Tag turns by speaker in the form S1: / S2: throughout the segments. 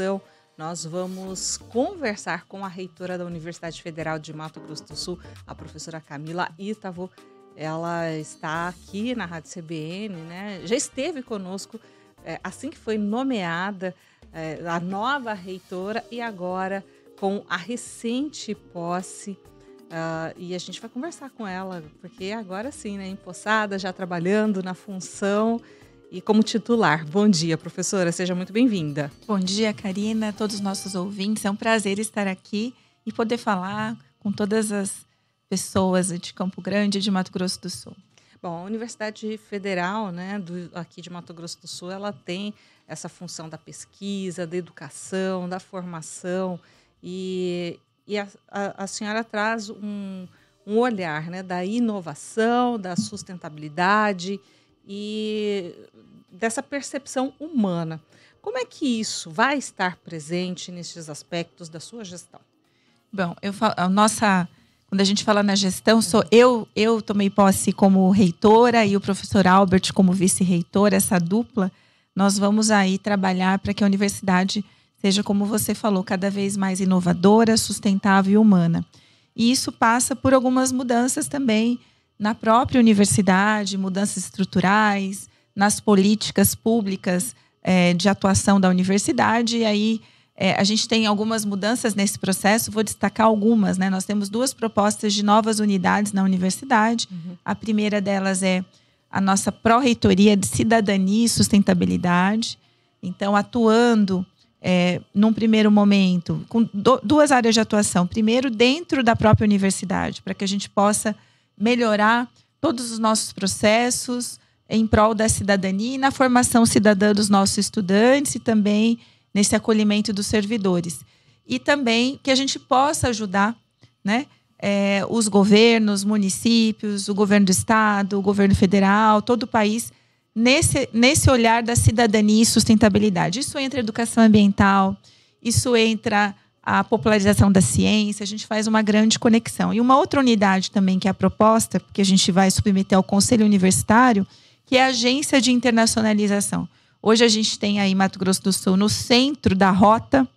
S1: gestão. Nós vamos conversar com a reitora da Universidade Federal de Mato Grosso do Sul, a professora Camila Ítavo. Ela está aqui na Rádio CBN, né? Já esteve conosco é, assim que foi nomeada é, a nova reitora e agora com a recente posse. Uh, e a gente vai conversar com ela, porque agora sim, né? Empossada, já trabalhando na função e como titular. Bom dia, professora, seja muito bem-vinda.
S2: Bom dia, Karina, todos os nossos ouvintes. É um prazer estar aqui e poder falar com todas as pessoas de Campo Grande e de Mato Grosso do Sul.
S1: Bom, a Universidade Federal, né, do, aqui de Mato Grosso do Sul, ela tem essa função da pesquisa, da educação, da formação e, e a, a, a senhora traz um, um olhar, né, da inovação, da sustentabilidade e dessa percepção humana. Como é que isso vai estar presente nesses aspectos da sua gestão?
S2: Bom, eu falo, a nossa quando a gente fala na gestão, sou eu eu tomei posse como reitora e o professor Albert como vice-reitor, essa dupla. Nós vamos aí trabalhar para que a universidade seja, como você falou, cada vez mais inovadora, sustentável e humana. E isso passa por algumas mudanças também na própria universidade, mudanças estruturais, nas políticas públicas é, de atuação da universidade. E aí é, a gente tem algumas mudanças nesse processo, vou destacar algumas. Né? Nós temos duas propostas de novas unidades na universidade. Uhum. A primeira delas é a nossa pró-reitoria de cidadania e sustentabilidade. Então, atuando é, num primeiro momento, com do, duas áreas de atuação. Primeiro, dentro da própria universidade, para que a gente possa melhorar todos os nossos processos em prol da cidadania e na formação cidadã dos nossos estudantes e também nesse acolhimento dos servidores. E também que a gente possa ajudar né, é, os governos, municípios, o governo do estado, o governo federal, todo o país, nesse, nesse olhar da cidadania e sustentabilidade. Isso entra educação ambiental, isso entra a popularização da ciência, a gente faz uma grande conexão. E uma outra unidade também que é a proposta, que a gente vai submeter ao Conselho Universitário, que é a Agência de Internacionalização. Hoje a gente tem aí Mato Grosso do Sul no centro da rota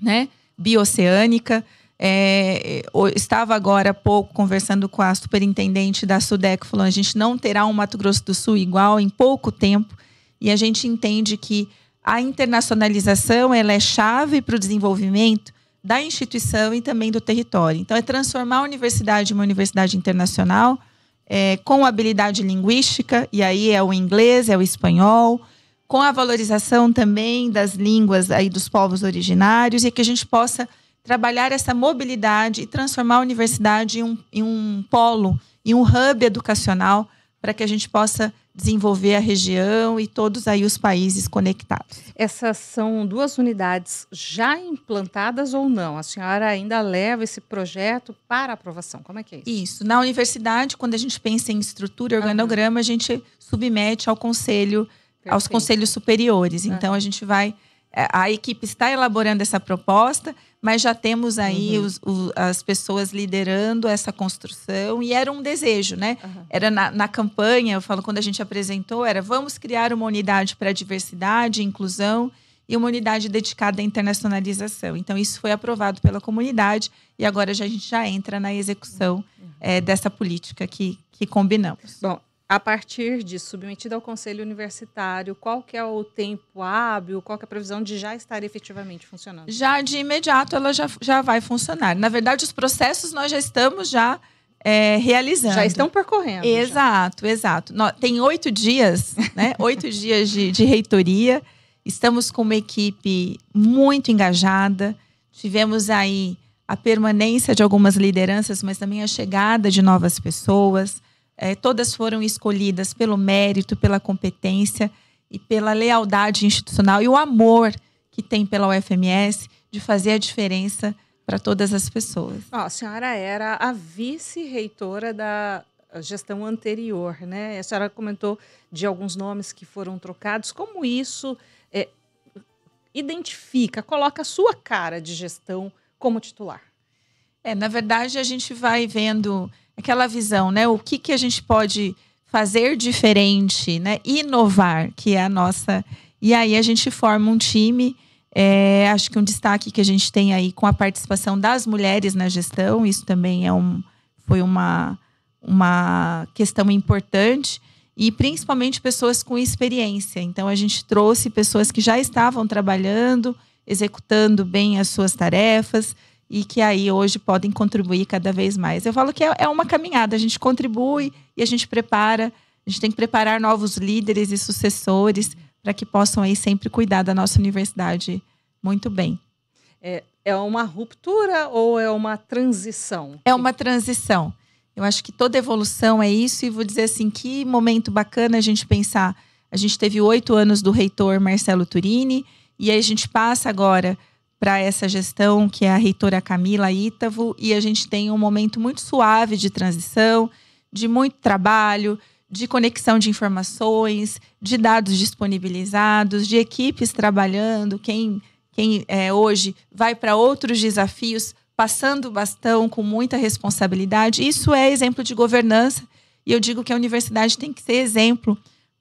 S2: né, bioceânica. É, estava agora há pouco conversando com a superintendente da SUDEC, falando a gente não terá um Mato Grosso do Sul igual em pouco tempo. E a gente entende que a internacionalização ela é chave para o desenvolvimento da instituição e também do território. Então, é transformar a universidade em uma universidade internacional é, com habilidade linguística, e aí é o inglês, é o espanhol, com a valorização também das línguas aí dos povos originários, e que a gente possa trabalhar essa mobilidade e transformar a universidade em um, em um polo, em um hub educacional, para que a gente possa desenvolver a região e todos aí os países conectados.
S1: Essas são duas unidades já implantadas ou não? A senhora ainda leva esse projeto para aprovação? Como é que é isso?
S2: Isso. Na universidade, quando a gente pensa em estrutura e organograma, uhum. a gente submete ao conselho, Perfeito. aos conselhos superiores. Então uhum. a gente vai é, a equipe está elaborando essa proposta, mas já temos aí uhum. os, o, as pessoas liderando essa construção e era um desejo, né? Uhum. Era na, na, campanha, eu falo quando a gente apresentou, era vamos criar uma unidade para diversidade, inclusão e uma unidade dedicada à internacionalização. Então isso foi aprovado pela comunidade e agora já, a gente já entra na execução uhum. é, dessa política que, que combinamos.
S1: Bom, a partir de submetida ao Conselho Universitário, qual que é o tempo hábil, qual que é a previsão de já estar efetivamente funcionando?
S2: Já de imediato ela já, já vai funcionar. Na verdade, os processos nós já estamos já é, realizando.
S1: Já estão percorrendo.
S2: Exato,
S1: já.
S2: exato. Tem oito dias, né? oito dias de, de reitoria. Estamos com uma equipe muito engajada. Tivemos aí a permanência de algumas lideranças, mas também a chegada de novas pessoas. É, todas foram escolhidas pelo mérito, pela competência e pela lealdade institucional e o amor que tem pela UFMS de fazer a diferença para todas as pessoas.
S1: Oh, a senhora era a vice-reitora da gestão anterior, né? A senhora comentou de alguns nomes que foram trocados. Como isso é, identifica, coloca a sua cara de gestão como titular?
S2: É, na verdade, a gente vai vendo aquela visão, né? O que, que a gente pode fazer diferente, né? Inovar, que é a nossa. E aí a gente forma um time É, acho que um destaque que a gente tem aí com a participação das mulheres na gestão, isso também é um, foi uma, uma questão importante e principalmente pessoas com experiência. Então a gente trouxe pessoas que já estavam trabalhando, executando bem as suas tarefas e que aí hoje podem contribuir cada vez mais. Eu falo que é, é uma caminhada, a gente contribui e a gente prepara, a gente tem que preparar novos líderes e sucessores para que possam aí sempre cuidar da nossa universidade muito bem.
S1: É, é uma ruptura ou é uma transição?
S2: É uma transição. Eu acho que toda evolução é isso, e vou dizer assim: que momento bacana a gente pensar. A gente teve oito anos do reitor Marcelo Turini, e aí a gente passa agora para essa gestão, que é a reitora Camila Ítavo, e a gente tem um momento muito suave de transição, de muito trabalho, de conexão de informações, de dados disponibilizados, de equipes trabalhando, quem, quem é, hoje vai para outros desafios passando o bastão com muita responsabilidade. Isso é exemplo de governança e eu digo que a universidade tem que ser exemplo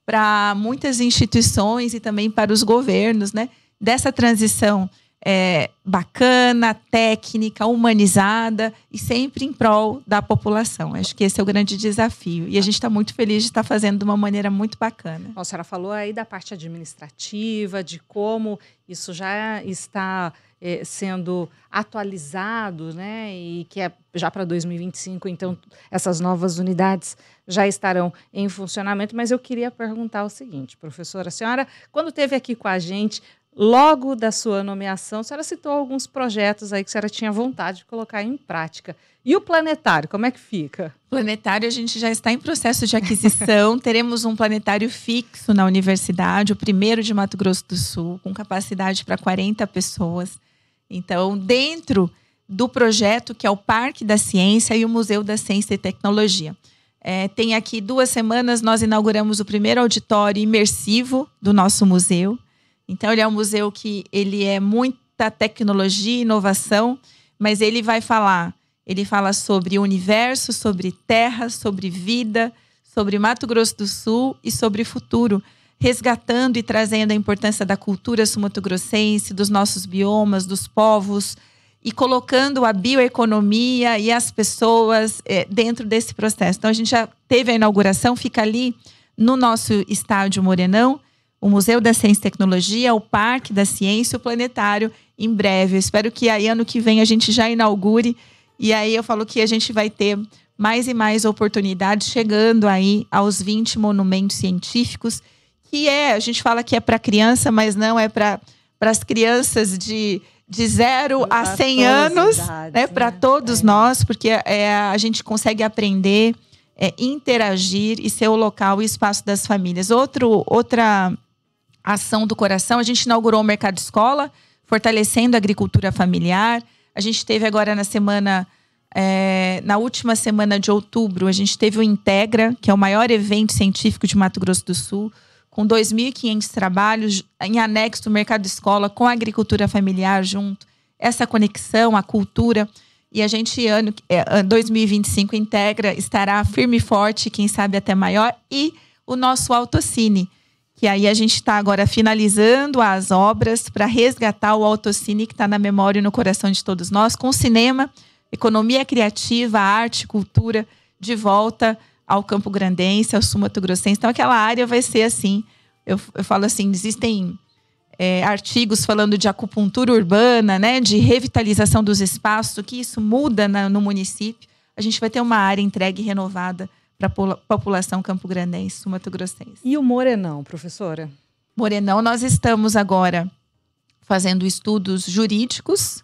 S2: para muitas instituições e também para os governos, né? Dessa transição é, bacana, técnica, humanizada e sempre em prol da população. Acho que esse é o grande desafio. E a gente está muito feliz de estar fazendo de uma maneira muito bacana.
S1: a senhora falou aí da parte administrativa, de como isso já está é, sendo atualizado, né? E que é já para 2025, então essas novas unidades já estarão em funcionamento. Mas eu queria perguntar o seguinte, professora, a senhora, quando esteve aqui com a gente, Logo da sua nomeação, a senhora citou alguns projetos aí que a senhora tinha vontade de colocar em prática. E o planetário, como é que fica?
S2: Planetário, a gente já está em processo de aquisição. Teremos um planetário fixo na universidade, o primeiro de Mato Grosso do Sul, com capacidade para 40 pessoas. Então, dentro do projeto que é o Parque da Ciência e o Museu da Ciência e Tecnologia. É, tem aqui duas semanas, nós inauguramos o primeiro auditório imersivo do nosso museu. Então ele é um museu que ele é muita tecnologia e inovação, mas ele vai falar, ele fala sobre o universo, sobre terra, sobre vida, sobre Mato Grosso do Sul e sobre futuro, resgatando e trazendo a importância da cultura sumatogrossense, dos nossos biomas, dos povos e colocando a bioeconomia e as pessoas é, dentro desse processo. Então a gente já teve a inauguração, fica ali no nosso estádio Morenão o Museu da Ciência e Tecnologia, o Parque da Ciência, o Planetário, em breve. Eu espero que aí ano que vem a gente já inaugure. E aí eu falo que a gente vai ter mais e mais oportunidades, chegando aí aos 20 monumentos científicos, que é, a gente fala que é para criança, mas não é para as crianças de, de 0 a 100 anos, idades, né? para né? todos é. nós, porque é, a gente consegue aprender, é, interagir e ser o local e espaço das famílias. Outro, outra ação do coração. A gente inaugurou o Mercado Escola, fortalecendo a agricultura familiar. A gente teve agora na semana, é, na última semana de outubro, a gente teve o Integra, que é o maior evento científico de Mato Grosso do Sul, com 2.500 trabalhos em anexo do Mercado Escola, com a agricultura familiar junto. Essa conexão, a cultura. E a gente, ano é, 2025, Integra estará firme e forte, quem sabe até maior. E o nosso Autocine, que aí a gente está agora finalizando as obras para resgatar o autocine que está na memória e no coração de todos nós, com cinema, economia criativa, arte, cultura, de volta ao Campo Grandense, ao Sul Mato Grossense. Então, aquela área vai ser assim. Eu, eu falo assim: existem é, artigos falando de acupuntura urbana, né, de revitalização dos espaços, que isso muda na, no município. A gente vai ter uma área entregue e renovada para a população campograndense, sumatogrossense.
S1: E o Morenão, professora?
S2: Morenão, nós estamos agora fazendo estudos jurídicos,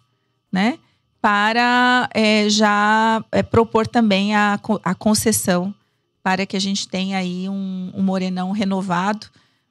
S2: né? Para é, já é, propor também a, a concessão para que a gente tenha aí um, um Morenão renovado.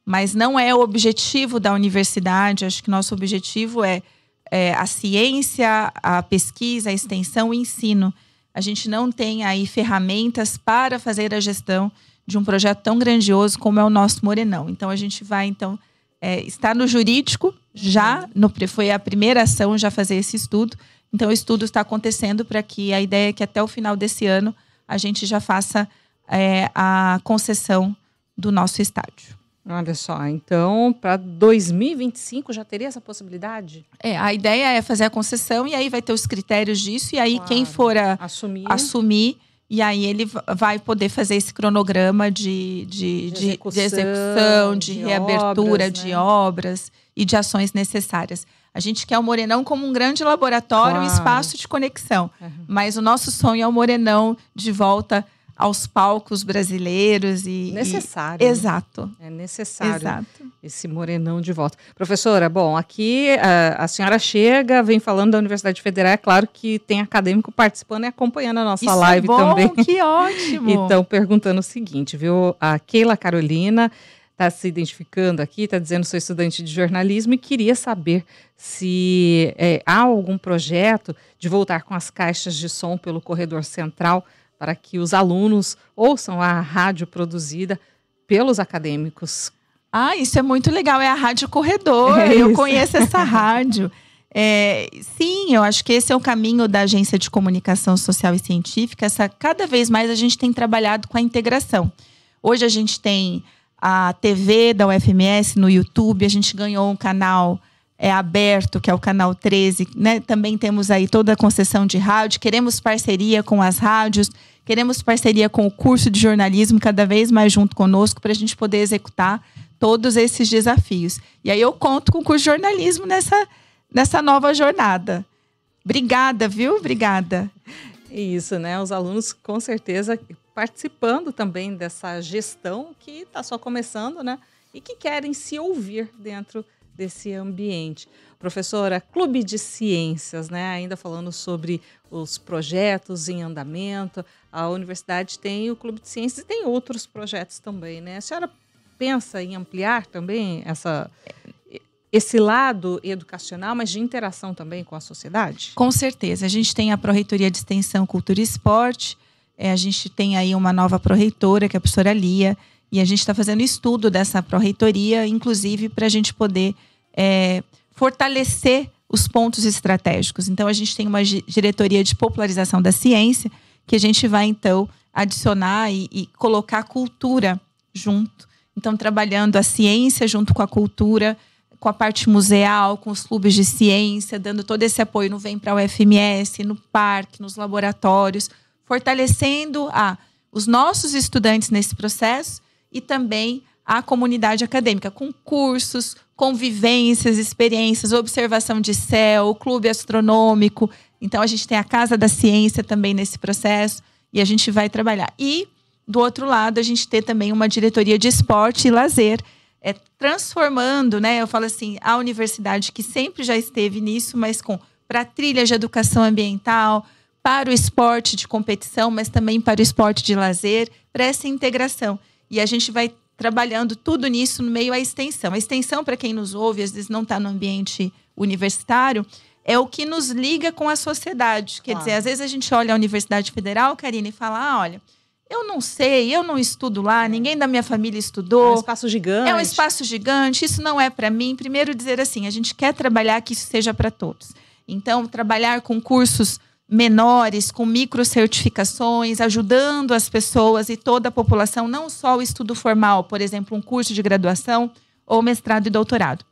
S2: Mas não é o objetivo da universidade, acho que nosso objetivo é, é a ciência, a pesquisa, a extensão, o ensino a gente não tem aí ferramentas para fazer a gestão de um projeto tão grandioso como é o nosso Morenão. Então a gente vai então é, estar no jurídico já no, foi a primeira ação já fazer esse estudo. Então o estudo está acontecendo para que a ideia é que até o final desse ano a gente já faça é, a concessão do nosso estádio.
S1: Olha só, então para 2025 já teria essa possibilidade?
S2: É, a ideia é fazer a concessão e aí vai ter os critérios disso e aí claro. quem for a, assumir. assumir e aí ele vai poder fazer esse cronograma de, de, de, execução, de, execução, de, de reabertura obras, de né? obras e de ações necessárias. A gente quer o Morenão como um grande laboratório, claro. um espaço de conexão. Uhum. Mas o nosso sonho é o Morenão de volta aos palcos brasileiros e
S1: necessário.
S2: E... Exato.
S1: É necessário Exato. esse morenão de volta. Professora, bom, aqui a, a, senhora chega, vem falando da Universidade Federal, é claro que tem acadêmico participando e acompanhando a nossa
S2: Isso
S1: é live
S2: é bom,
S1: também.
S2: Que ótimo.
S1: então, perguntando o seguinte, viu? A Keila Carolina está se identificando aqui, está dizendo sou estudante de jornalismo e queria saber se é, há algum projeto de voltar com as caixas de som pelo corredor central para que os alunos ouçam a rádio produzida pelos acadêmicos.
S2: Ah, isso é muito legal. É a Rádio Corredor. É eu conheço essa rádio. É, sim, eu acho que esse é o caminho da Agência de Comunicação Social e Científica. Essa, cada vez mais a gente tem trabalhado com a integração. Hoje a gente tem a TV da UFMS no YouTube, a gente ganhou um canal é aberto, que é o canal 13, né? Também temos aí toda a concessão de rádio, queremos parceria com as rádios, queremos parceria com o curso de jornalismo cada vez mais junto conosco para a gente poder executar todos esses desafios. E aí eu conto com o curso de jornalismo nessa, nessa nova jornada. Obrigada, viu? Obrigada.
S1: Isso, né? Os alunos com certeza participando também dessa gestão que está só começando, né? E que querem se ouvir dentro desse ambiente. Professora, Clube de Ciências, né? Ainda falando sobre os projetos em andamento. A universidade tem o Clube de Ciências e tem outros projetos também, né? A senhora pensa em ampliar também essa esse lado educacional, mas de interação também com a sociedade?
S2: Com certeza. A gente tem a Pró-Reitoria de Extensão, Cultura e Esporte. É, a gente tem aí uma nova pró-reitora, que é a professora Lia. E a gente está fazendo estudo dessa pró-reitoria, inclusive para a gente poder é, fortalecer os pontos estratégicos. Então, a gente tem uma diretoria de popularização da ciência, que a gente vai, então, adicionar e, e colocar cultura junto. Então, trabalhando a ciência junto com a cultura, com a parte museal, com os clubes de ciência, dando todo esse apoio no Vem para o UFMS, no parque, nos laboratórios, fortalecendo a, os nossos estudantes nesse processo e também a comunidade acadêmica, com cursos, convivências, experiências, observação de céu, clube astronômico. Então, a gente tem a Casa da Ciência também nesse processo e a gente vai trabalhar. E, do outro lado, a gente tem também uma diretoria de esporte e lazer, é, transformando, né? Eu falo assim, a universidade que sempre já esteve nisso, mas com para trilhas de educação ambiental, para o esporte de competição, mas também para o esporte de lazer, para essa integração. E a gente vai trabalhando tudo nisso no meio à extensão. A extensão, para quem nos ouve, às vezes não está no ambiente universitário, é o que nos liga com a sociedade. Quer claro. dizer, às vezes a gente olha a Universidade Federal, Karine, e fala: ah, olha, eu não sei, eu não estudo lá, é. ninguém da minha família estudou. É
S1: um espaço gigante.
S2: É um espaço gigante, isso não é para mim. Primeiro, dizer assim: a gente quer trabalhar que isso seja para todos. Então, trabalhar com cursos menores, com microcertificações, ajudando as pessoas e toda a população, não só o estudo formal, por exemplo, um curso de graduação ou mestrado e doutorado.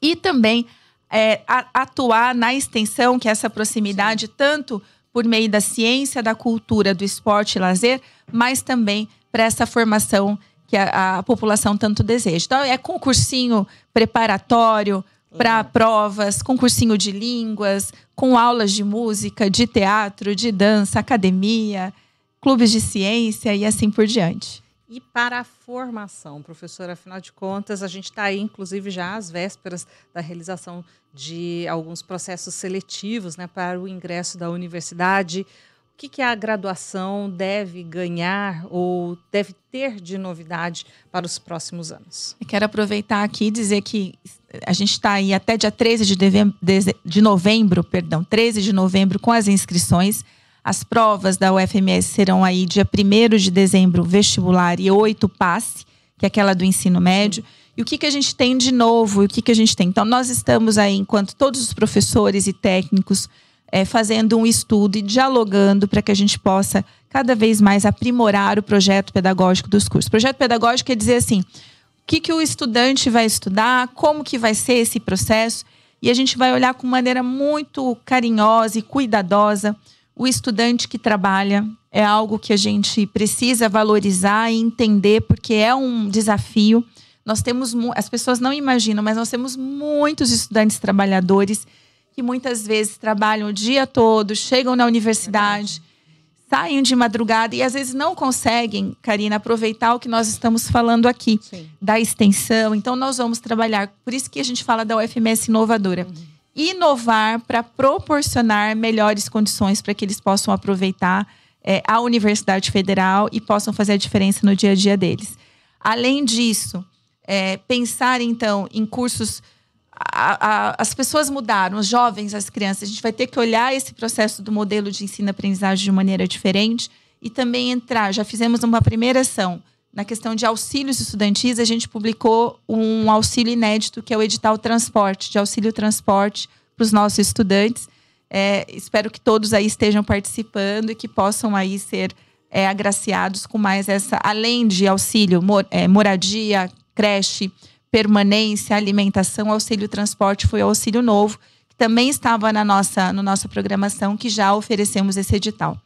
S2: E também é, atuar na extensão, que é essa proximidade, tanto por meio da ciência, da cultura, do esporte e lazer, mas também para essa formação que a, a população tanto deseja. Então, é concursinho preparatório, para provas, concursinho de línguas, com aulas de música, de teatro, de dança, academia, clubes de ciência e assim por diante.
S1: E para a formação, professora, afinal de contas, a gente está aí, inclusive, já às vésperas da realização de alguns processos seletivos né, para o ingresso da universidade. O que, que a graduação deve ganhar ou deve ter de novidade para os próximos anos?
S2: Eu quero aproveitar aqui e dizer que a gente está aí até dia 13 de, novembro, de novembro, perdão, 13 de novembro com as inscrições. As provas da UFMS serão aí dia 1 de dezembro, vestibular, e 8 passe, que é aquela do ensino médio. E o que, que a gente tem de novo? E o que, que a gente tem? Então, nós estamos aí, enquanto todos os professores e técnicos é, fazendo um estudo e dialogando para que a gente possa cada vez mais aprimorar o projeto pedagógico dos cursos. O projeto pedagógico quer dizer assim: que, que o estudante vai estudar, como que vai ser esse processo. E a gente vai olhar com maneira muito carinhosa e cuidadosa o estudante que trabalha. É algo que a gente precisa valorizar e entender, porque é um desafio. Nós temos, as pessoas não imaginam, mas nós temos muitos estudantes trabalhadores que muitas vezes trabalham o dia todo, chegam na universidade, saem de madrugada e às vezes não conseguem, Karina, aproveitar o que nós estamos falando aqui, Sim. da extensão. Então, nós vamos trabalhar, por isso que a gente fala da UFMS inovadora. Uhum. Inovar para proporcionar melhores condições para que eles possam aproveitar é, a Universidade Federal e possam fazer a diferença no dia a dia deles. Além disso, é, pensar então em cursos a, a, as pessoas mudaram, os jovens, as crianças. A gente vai ter que olhar esse processo do modelo de ensino-aprendizagem de maneira diferente e também entrar. Já fizemos uma primeira ação na questão de auxílios estudantis. A gente publicou um auxílio inédito, que é o edital transporte, de auxílio transporte para os nossos estudantes. É, espero que todos aí estejam participando e que possam aí ser é, agraciados com mais essa, além de auxílio, mor, é, moradia, creche, permanência, alimentação, auxílio transporte foi o auxílio novo, que também estava na nossa, na nossa programação, que já oferecemos esse edital.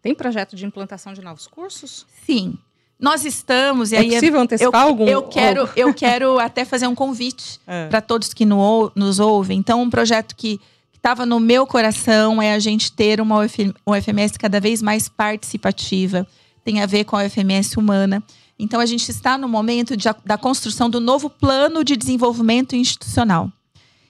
S1: Tem projeto de implantação de novos cursos?
S2: Sim. Nós estamos, e
S1: é
S2: aí
S1: possível antecipar
S2: eu,
S1: algum?
S2: Eu quero, eu quero até fazer um convite é. para todos que no, nos ouvem. Então, um projeto que estava no meu coração é a gente ter uma UFMS cada vez mais participativa. Tem a ver com a UFMS humana. Então, a gente está no momento de, da construção do novo plano de desenvolvimento institucional.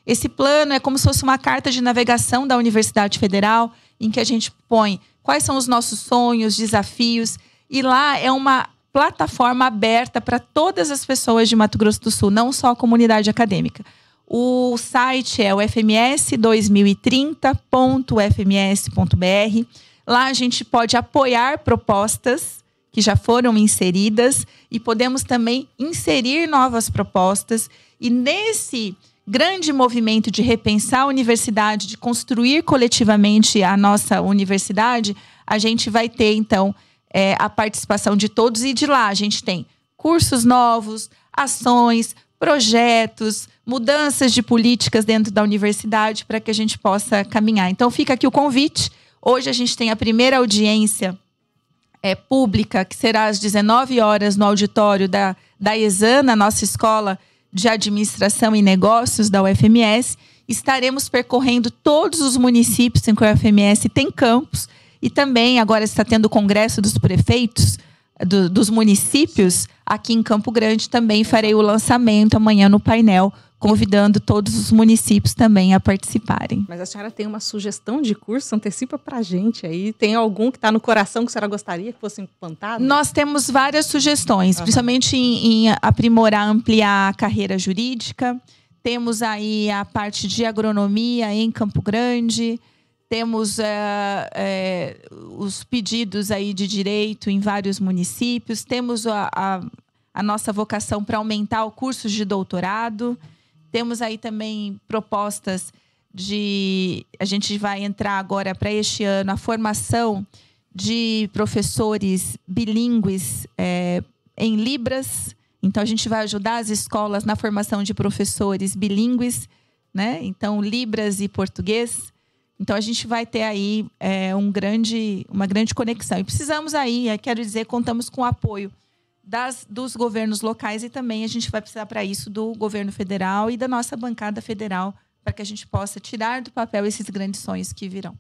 S2: Esse plano é como se fosse uma carta de navegação da Universidade Federal, em que a gente põe quais são os nossos sonhos, desafios, e lá é uma plataforma aberta para todas as pessoas de Mato Grosso do Sul, não só a comunidade acadêmica. O site é o fms2030.fms.br. Lá a gente pode apoiar propostas que já foram inseridas e podemos também inserir novas propostas. E nesse grande movimento de repensar a universidade, de construir coletivamente a nossa universidade, a gente vai ter, então, é, a participação de todos. E de lá a gente tem cursos novos, ações, projetos, mudanças de políticas dentro da universidade para que a gente possa caminhar. Então, fica aqui o convite. Hoje a gente tem a primeira audiência é, pública, que será às 19 horas no auditório da, da ESANA, nossa escola de administração e negócios da UFMS. Estaremos percorrendo todos os municípios em que a UFMS tem campos e também agora está tendo o congresso dos prefeitos do, dos municípios aqui em Campo Grande. Também farei o lançamento amanhã no painel convidando todos os municípios também a participarem.
S1: Mas a senhora tem uma sugestão de curso? Antecipa para a gente aí. Tem algum que está no coração que a senhora gostaria que fosse implantado?
S2: Nós temos várias sugestões, uhum. principalmente em, em aprimorar, ampliar a carreira jurídica. Temos aí a parte de agronomia em Campo Grande. Temos é, é, os pedidos aí de direito em vários municípios. Temos a, a, a nossa vocação para aumentar o curso de doutorado. Temos aí também propostas de. A gente vai entrar agora para este ano a formação de professores bilíngues é, em Libras. Então, a gente vai ajudar as escolas na formação de professores bilíngues, né? Então, Libras e português. Então, a gente vai ter aí é, um grande, uma grande conexão. E precisamos aí, quero dizer, contamos com o apoio das, dos governos locais e também a gente vai precisar para isso do governo federal e da nossa bancada federal para que a gente possa tirar do papel esses grandes sonhos que virão.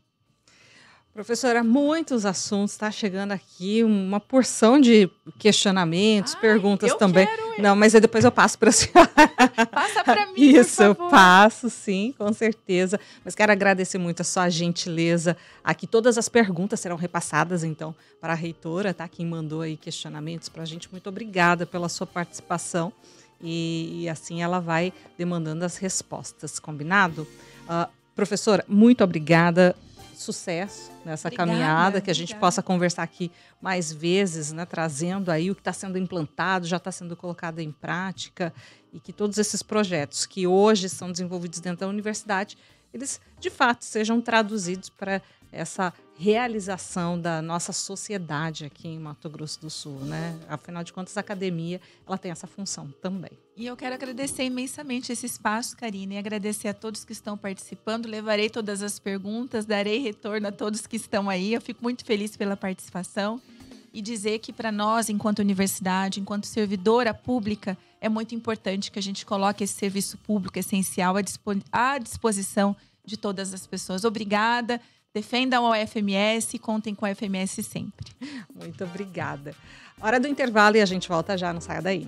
S1: Professora, muitos assuntos, está chegando aqui uma porção de questionamentos, Ai, perguntas também.
S2: Quero,
S1: Não, mas depois eu passo para a senhora.
S2: Passa para mim,
S1: Isso,
S2: eu
S1: passo, sim, com certeza. Mas quero agradecer muito a sua gentileza. Aqui todas as perguntas serão repassadas, então, para a reitora, tá? Quem mandou aí questionamentos para a gente. Muito obrigada pela sua participação. E, e, assim ela vai demandando as respostas, combinado? Uh, professora, muito obrigada sucesso nessa Obrigada, caminhada, que a gente possa conversar aqui mais vezes, né, trazendo aí o que está sendo implantado, já está sendo colocado em prática e que todos esses projetos que hoje são desenvolvidos dentro da universidade, eles de fato sejam traduzidos para essa realização da nossa sociedade aqui em Mato Grosso do Sul, né? Afinal de contas, a academia ela tem essa função também.
S2: E eu quero agradecer imensamente esse espaço, Karine, e agradecer a todos que estão participando. Levarei todas as perguntas, darei retorno a todos que estão aí. Eu fico muito feliz pela participação e dizer que para nós, enquanto universidade, enquanto servidora pública, é muito importante que a gente coloque esse serviço público essencial à disposição de todas as pessoas. Obrigada. Defendam a UFMS e contem com a UFMS sempre.
S1: Muito obrigada. Hora do intervalo e a gente volta já, não saia daí.